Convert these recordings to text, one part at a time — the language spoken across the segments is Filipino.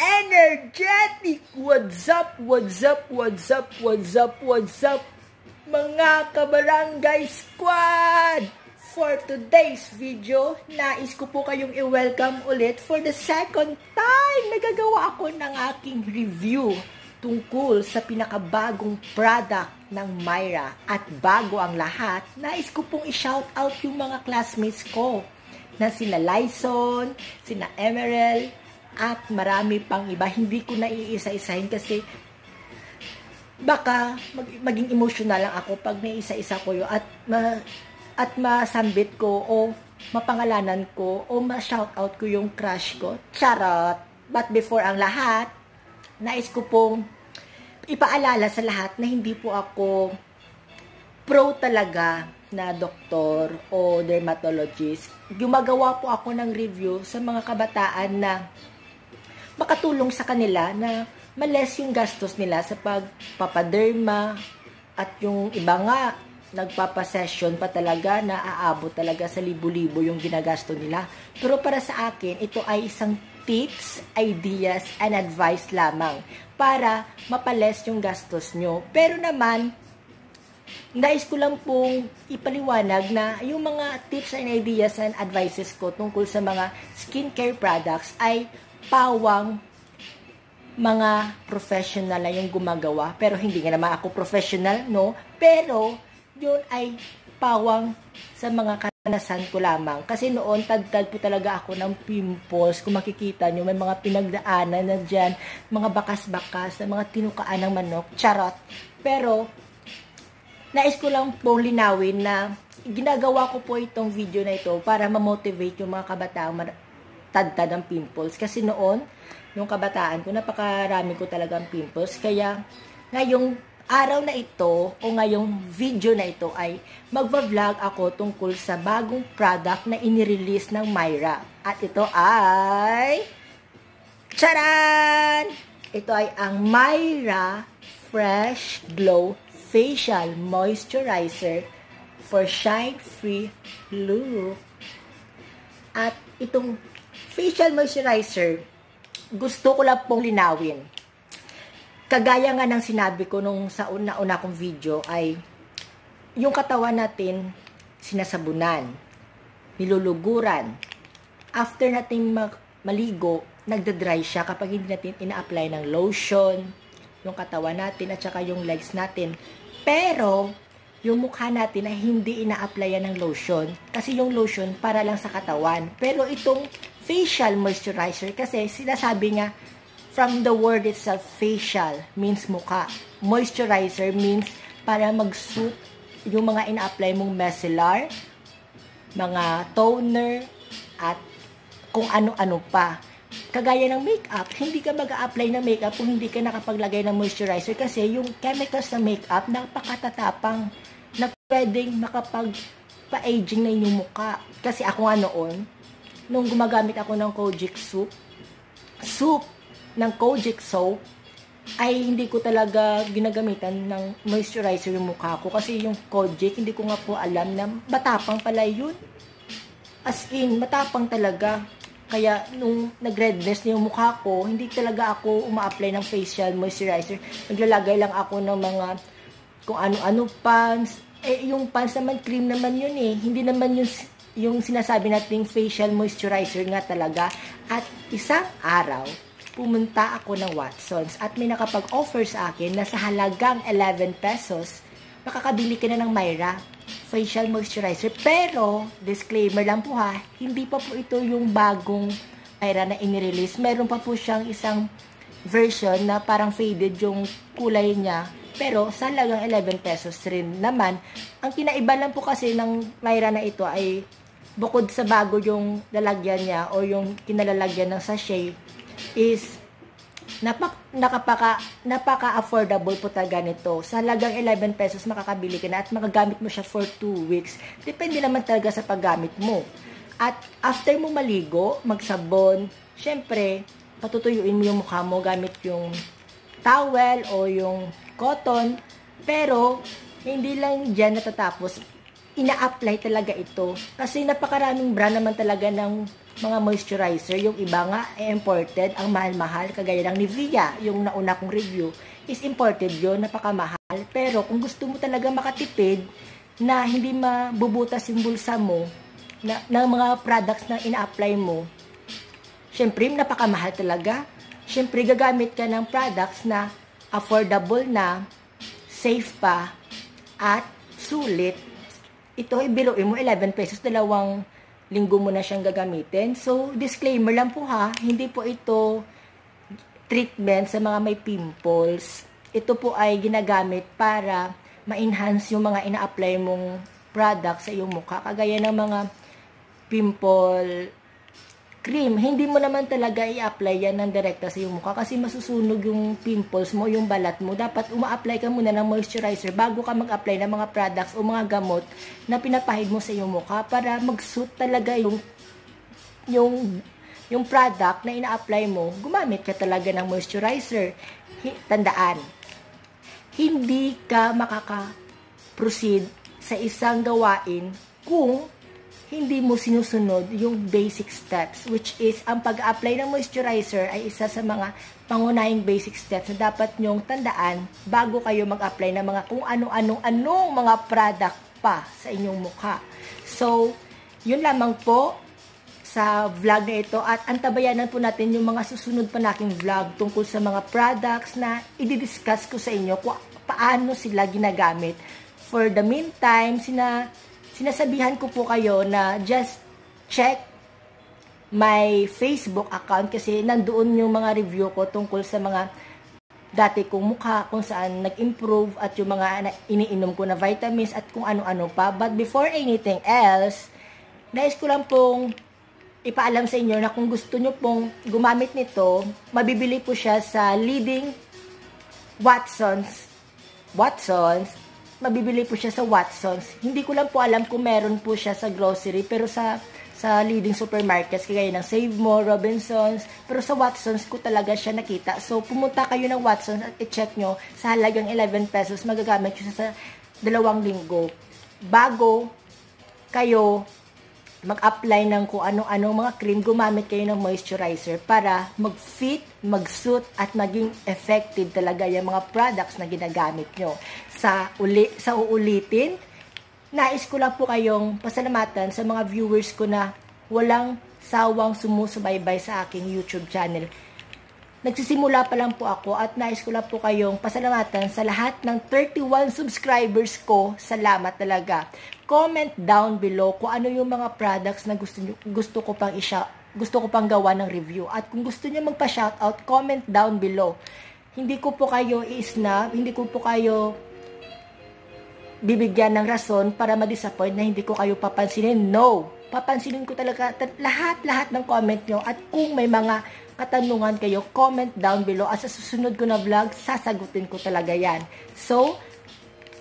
energetic! What's up, what's up, what's up, what's up, what's up, mga kabarangay squad! For today's video, nais ko po kayong i-welcome ulit for the second time. Nagagawa ako ng aking review tungkol sa pinakabagong product ng Myra. At bago ang lahat, nais ko pong i-shout out yung mga classmates ko na sina Lyson, sina Emerald, at marami pang iba. Hindi ko na iisa-isahin kasi baka mag, maging emotional lang ako pag naisa-isa ko yun at ma, at masambit ko o mapangalanan ko o ma-shoutout ko yung crush ko. Charot! But before ang lahat, nais ko pong ipaalala sa lahat na hindi po ako pro talaga na doktor o dermatologist. Gumagawa po ako ng review sa mga kabataan na makatulong sa kanila na males yung gastos nila sa pagpapaderma at yung iba nga nagpapasession pa talaga na aabot talaga sa libo-libo yung ginagasto nila. Pero para sa akin, ito ay isang tips, ideas, and advice lamang para mapales yung gastos nyo. Pero naman, nais ko lang pong ipaliwanag na yung mga tips and ideas and advices ko tungkol sa mga skincare products ay pawang mga professional na yung gumagawa. Pero hindi nga naman ako professional, no? Pero, yun ay pawang sa mga karanasan ko lamang. Kasi noon, tagtad po talaga ako ng pimples. Kung makikita nyo, may mga pinagdaanan na dyan, mga bakas-bakas, na mga tinukaan ng manok, charot. Pero, nais ko lang po linawin na ginagawa ko po itong video na ito para ma-motivate yung mga kabataang tadtad ng pimples. Kasi noon, nung kabataan ko, napakarami ko talagang pimples. Kaya, ngayong araw na ito, o ngayong video na ito, ay magva-vlog ako tungkol sa bagong product na inirelease ng Myra. At ito ay... Charan! Ito ay ang Myra Fresh Glow Facial Moisturizer for Shine Free Look. At itong facial moisturizer, gusto ko lang pong linawin. Kagaya nga ng sinabi ko nung sa una-una kong video ay yung katawan natin sinasabunan, niluluguran. After natin maligo, nagda-dry siya kapag hindi natin ina-apply ng lotion, yung katawan natin at saka yung legs natin. Pero, yung mukha natin ay hindi ina-applyan ng lotion kasi yung lotion para lang sa katawan. Pero itong facial moisturizer kasi sinasabi nga from the word itself facial means mukha. Moisturizer means para mag-suit yung mga ina-apply mong micellar, mga toner, at kung ano-ano pa. Kagaya ng makeup, hindi ka mag-a-apply ng makeup kung hindi ka nakapaglagay ng moisturizer kasi yung chemicals ng makeup napakatatapang na pwedeng makapag pa-aging na yung mukha. Kasi ako nga noon, nung gumagamit ako ng Kojic soup, soup ng Kojic soap, ay hindi ko talaga ginagamitan ng moisturizer yung mukha ko. Kasi yung Kojic, hindi ko nga po alam na matapang pala yun. As in, matapang talaga. Kaya nung nag-redness na yung mukha ko, hindi talaga ako uma-apply ng facial moisturizer. Naglalagay lang ako ng mga kung ano-ano pants. Eh, yung pants naman, cream naman yun eh. Hindi naman yung yung sinasabi nating facial moisturizer nga talaga. At isang araw, pumunta ako ng Watsons at may nakapag-offer sa akin na sa halagang 11 pesos, makakabili ka na ng Myra facial moisturizer. Pero, disclaimer lang po ha, hindi pa po ito yung bagong Myra na inirelease. Meron pa po siyang isang version na parang faded yung kulay niya. Pero, sa halagang 11 pesos rin naman. Ang kinaiba lang po kasi ng Myra na ito ay bukod sa bago yung lalagyan niya o yung kinalalagyan ng sachet is napak, nakapaka, napaka-affordable po talaga nito. Sa halagang 11 pesos makakabili ka na at makagamit mo siya for 2 weeks. Depende naman talaga sa paggamit mo. At after mo maligo, magsabon, syempre, patutuyuin mo yung mukha mo gamit yung towel o yung cotton. Pero, hindi lang dyan natatapos ina-apply talaga ito. Kasi napakaraming brand naman talaga ng mga moisturizer. Yung iba nga, eh, imported, ang mahal-mahal, kagaya ng Nivea, yung nauna kong review, is imported yon napakamahal. Pero kung gusto mo talaga makatipid, na hindi mabubutas yung bulsa mo, na, ng mga products na ina-apply mo, syempre, napakamahal talaga. Syempre, gagamit ka ng products na affordable na, safe pa, at sulit. Ito, ibiluin mo 11 pesos, dalawang linggo mo na siyang gagamitin. So, disclaimer lang po ha, hindi po ito treatment sa mga may pimples. Ito po ay ginagamit para ma-enhance yung mga ina-apply mong product sa iyong mukha. Kagaya ng mga pimple cream, hindi mo naman talaga i-apply yan ng direkta sa iyong mukha kasi masusunog yung pimples mo, yung balat mo. Dapat uma-apply ka muna ng moisturizer bago ka mag-apply ng mga products o mga gamot na pinapahid mo sa iyong mukha para mag-suit talaga yung yung yung product na ina-apply mo, gumamit ka talaga ng moisturizer. Tandaan, hindi ka makaka-proceed sa isang gawain kung hindi mo sinusunod yung basic steps which is ang pag-apply ng moisturizer ay isa sa mga pangunahing basic steps na dapat nyong tandaan bago kayo mag-apply ng mga kung ano-anong anong mga product pa sa inyong mukha. So, yun lamang po sa vlog na ito at antabayanan po natin yung mga susunod pa nating vlog tungkol sa mga products na i-discuss ko sa inyo kung paano sila ginagamit. For the meantime, sina sinasabihan ko po kayo na just check my Facebook account kasi nandoon yung mga review ko tungkol sa mga dati kong mukha, kung saan nag-improve at yung mga iniinom ko na vitamins at kung ano-ano pa. But before anything else, nais ko lang pong ipaalam sa inyo na kung gusto nyo pong gumamit nito, mabibili po siya sa leading Watsons. Watsons mabibili po siya sa Watsons. Hindi ko lang po alam kung meron po siya sa grocery, pero sa sa leading supermarkets, kagaya ng Save More, Robinsons, pero sa Watsons ko talaga siya nakita. So, pumunta kayo ng Watsons at i-check nyo sa halagang 11 pesos, magagamit nyo sa dalawang linggo. Bago kayo mag-apply ng kung ano-ano mga cream, gumamit kayo ng moisturizer para mag-fit, mag-suit, at maging effective talaga yung mga products na ginagamit nyo. Sa, uli, sa uulitin, nais ko lang po kayong pasalamatan sa mga viewers ko na walang sawang sumusubaybay sa aking YouTube channel. Nagsisimula pa lang po ako at nais ko lang po kayong pasalamatan sa lahat ng 31 subscribers ko. Salamat talaga. Comment down below kung ano yung mga products na gusto, nyo, gusto ko pang isya, gusto ko pang gawa ng review. At kung gusto niyo magpa-shoutout, comment down below. Hindi ko po kayo i-snap, hindi ko po kayo bibigyan ng rason para ma-disappoint na hindi ko kayo papansinin. No! Papansinin ko talaga lahat-lahat ng comment nyo at kung may mga katanungan kayo, comment down below. At sa susunod ko na vlog, sasagutin ko talaga yan. So,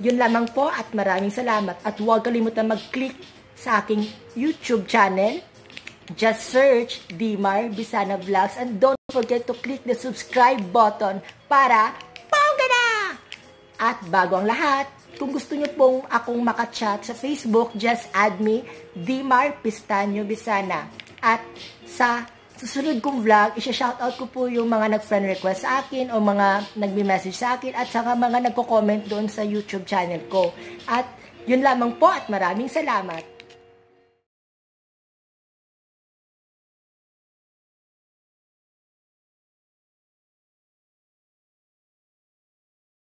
yun lamang po at maraming salamat. At huwag kalimutan mag-click sa aking YouTube channel. Just search Dimar Bisana Vlogs and don't forget to click the subscribe button para bongga na! At bago ang lahat, kung gusto niyo pong akong makachat sa Facebook, just add me, Dimar Pistanyo Bisana. At sa susunod kong vlog, isa-shoutout ko po yung mga nag-friend request sa akin o mga nagme-message sa akin at saka mga nagko-comment doon sa YouTube channel ko. At yun lamang po at maraming salamat.